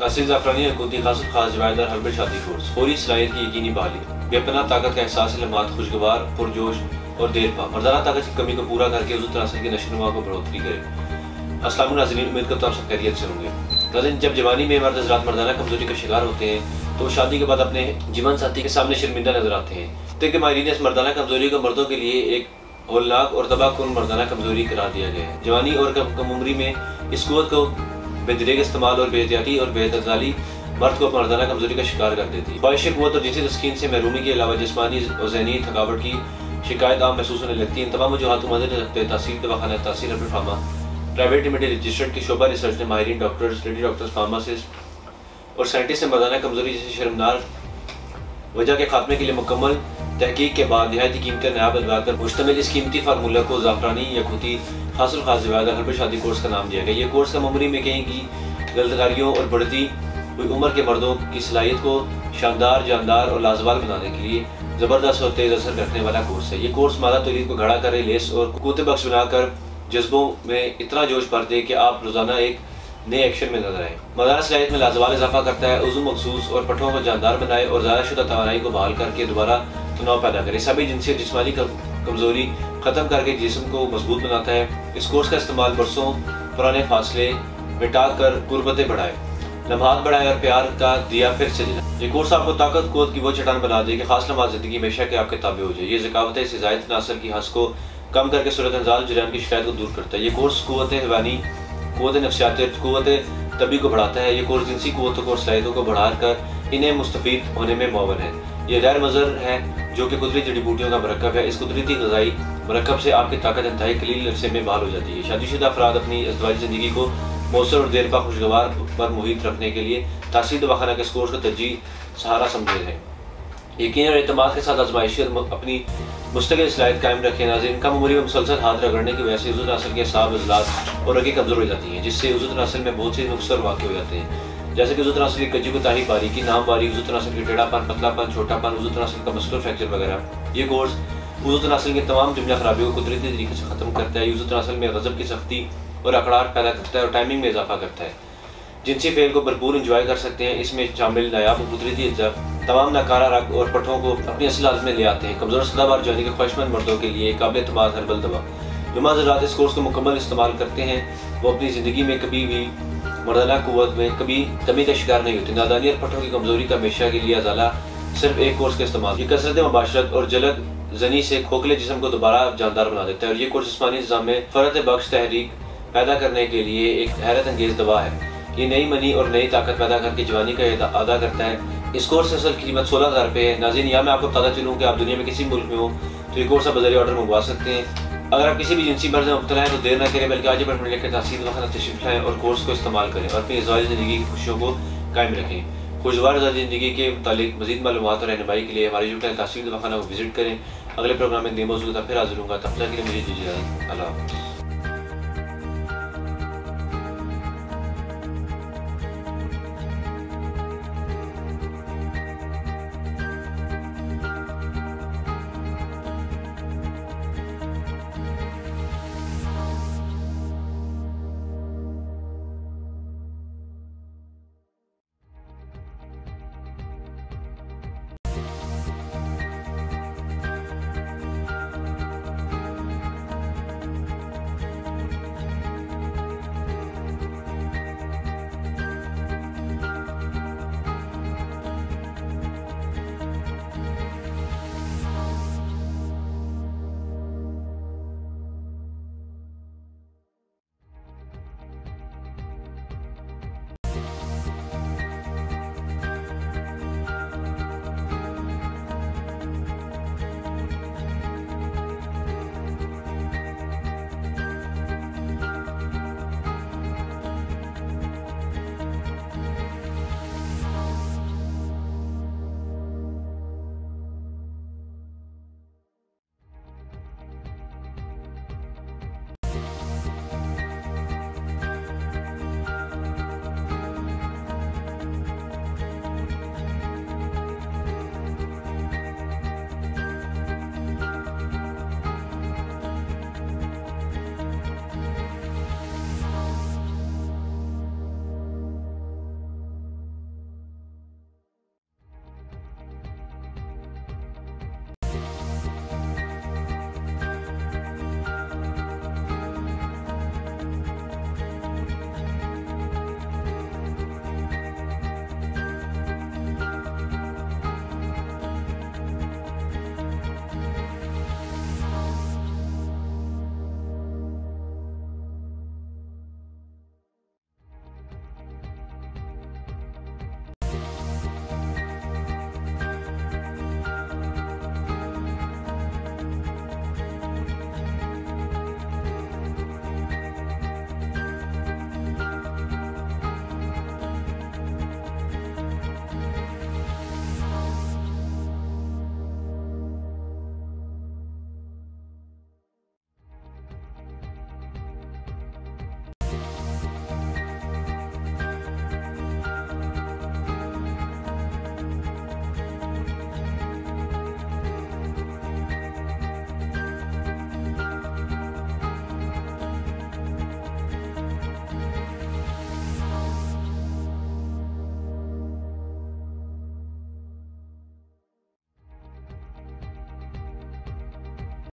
नासिर जाफरानी हकूती खास खास जवायदार हरबल शादी कोर्स फौरी सलाहियत की यकीनी बहाली बेपना ताकत का एहसास लम्हात खुशगवार, पुरजोश और देर पा मर्दाना ताकत की कमी को पूरा करके उस तनासर की नशोनुमा को बढ़ोतरी करे। असलम नाजरीन, उम्मीद करता हूँ सब खैरियत से होंगे। नाजिन जब जवानी में मर्द हजरात मर्दाना कमज़ोरी का शिकार होते हैं तो शादी के बाद अपने जीवन साथी के सामने शर्मिंदा नज़र आते हैं। तो कि माहरीन इस मर्दाना कमज़ोरी को मर्दों के लिए एक होलनाक और तबाहकुन मर्दाना कमज़ोरी करार दिया गया है। जवानी और कम उम्री में इस कुत को बेदरेग इस्तेमाल और बेहतियाती और बेहतजाली मर्द को मर्दाना कमज़ोरी का शिकार कर देती। है ख्वाहिश कुत और जिनसी तस्किन से महरूमी के अलावा जिसमानी और जहनी थकावट की शिकायत आम महसूस होने लगती है। इन तमाम वजूहत मदद रखते तहसील दवाखाना तहसील अपने फार्मा प्राइवेट लिमिटेड रजिस्टर्ड की शोभा रिसर्च ने माहरीन डॉक्टर्स लेडी डॉक्टर्स, फार्मासिस्ट और साइंटिस्ट ने मर्दाना कमज़ोरी जैसे शर्मनार वजह के खात्मे के लिए मुकम्मल तहकीक के बाद नहायत कीमती नयाब अदवार पर मुश्तमिल इस कीमती फार्मूला को जाफरानी यकूती हासिल खास जवादा हरबल शादी कोर्स का नाम दिया गया। ये कोर्स का ममरी में कहीं की गलतकारियों और बढ़ती हुई उम्र के मर्दों की सलाहियत को शानदार, जानदार और लाजवाल बनाने के लिए ज़बरदस्त और तेज़ असर रखने वाला कोर्स है। ये कोर्स मादा तरीक को घड़ा करे, लेस और कूत बख्श बनाकर जज्बों में इतना जोश भर दे कि आप रोज़ाना एक नए एक्शन में नज़र आए। मदाना सलाहियत में लाजवाल इजाफा करता है उजू मखसूस और पठों को जानदार बनाए और ज़्यादा शुदा तोानाई को बहाल करके दोबारा तनाव पैदा करे। सभी जिनसी जिसमानी कमज़ोरी ख़त्म करके जिसम को मज़बूत बनाता है, इस कोर्स का इस्तेमाल बरसों पुराने फासले मिटा कर गुर्बतें बढ़ाए। लम्हात बढ़ाए और प्यार का दिया फिर से दिला ये कोर्स आपको ताकत कोत की वो चटान बना दे कि खास लम्हा ज़िंदगी हमेशा के आपके ताबे हो जाए। ये जकावत से जायद नासर की हंस को कम करके सूरत अंजाल जुरान की शिकायत को दूर करता है। ये कोर्स कुत कुत नफसियात कुत तबी को बढ़ाता है। ये कोर्स जिनसी कुतों को सलाहितों को बढ़ा कर इन्हें मुस्तफ़ होने में मौन है। ये गैर मज़र है जो कि कुदरती जड़ी बूटियों का मरकब है। इस कुदरती गजाई मरकब से आपकी ताकत इंतहाई कलील अरसे में बहाल हो जाती है। शादीशुदा अफराद अपनी अजवाजी ज़िंदगी को मौसर और देर पा खुशगवार पर मुहित रखने के लिए तासीर दवाखाना के स्कोर्स को तरजीह सहारा समझे हैं। यकीन और अतमाद के साथ आजमाइशी और अपनी मुस्तकिल सलाहियत कायम रखें। नाजिन कम उम्र में मुसलसल हाथ रगड़ने की वजह से उजुद नसल के साब अजलात और रगे कमज़ोर हो जाती हैं, जिससे उजुद नसल में बहुत से नुस्खर वाक़ हो जाते हैं। जैसे कि उजुद नसल की कच्ची ताही बारीकी नाम बारी उजुद नसल की टेढ़ापन, पतलापन, छोटापन उजुद नसल का मस्कुलर फ्रैक्चर वगैरह। ये कोर्स उजुद नसल के तमाम जुमला खराबियों को कुदरती तरीके से ख़त्म करता है। उजुद नसल में गज़ब की सख्ती और अकड़ार पैदा करता है और टाइमिंग में इजाफा करता है। जिनसी फेल को भरपूर इंजॉय कर सकते हैं, इसमें शामिल नायाब कुदरती अज्जा। तमाम नकारा रंग और पठों को अपनी असल में ले आते हैं। कमज़ोर सदाबार जानी के ख्वाहिशमंद मर्दों के लिए काबिल अतमाद हर्बल दवा जो हजरात इस कोर्स को मुकम्मल इस्तेमाल करते हैं। वो अपनी ज़िंदगी में कभी भी मर्दाना कुत में कभी कमी का शिकार नहीं होती। नादानी और पठों की कमज़ोरी का हमेशा के लिए अजाला सिर्फ़ एक कोर्स का इस्तेमाल। ये कसरत मुबाशरत और जलद जनी से खोखले जिसम को दोबारा जानदार बना देता है और ये कोर्स जिसमानी निज़ाम में फ़रत बख्श तहरीक पैदा करने के लिए एक हैरत अंगेज दवा है। ये नई मनी और नई ताकत पैदा करके जवानी का अदा करता है। इस कोर्स असल कीमत सोलह हज़ार रुपये है। नाजिन यहाँ मैं आपको पता चलूँ कि, आप दुनिया में किसी मुल्क में हो तो ये कोर्स आप बजरी ऑर्डर मंगवा सकते हैं। अगर आप किसी भी जिनसी मर्ज में मुबतला है तो देर ना करें, बल्कि आज अपने लेकर तहसील वक्त तशरीफ़ लाएँ और कोर्स को इस्तेमाल करें और अपनी इजवाज ज़िंदगी की खुशियों को कायम रखें। खुशवार ज़िंदगी के मुतालिक मजीद मालूम और रहनमाई के लिए हमारे जो तहसील दवाखाना को विज़िट करें। अगले प्रोग्राम में दे मौजूद फिर हाजिर हूँ तब तक के लिए मुझे दीजिए अल्लाह